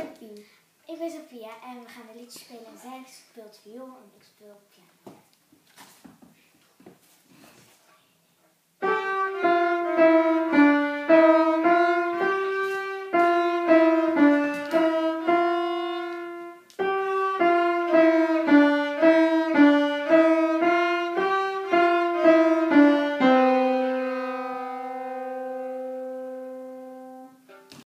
Ik ben Sophia en we gaan een liedje spelen. Zij speelt viool en ik speel piano.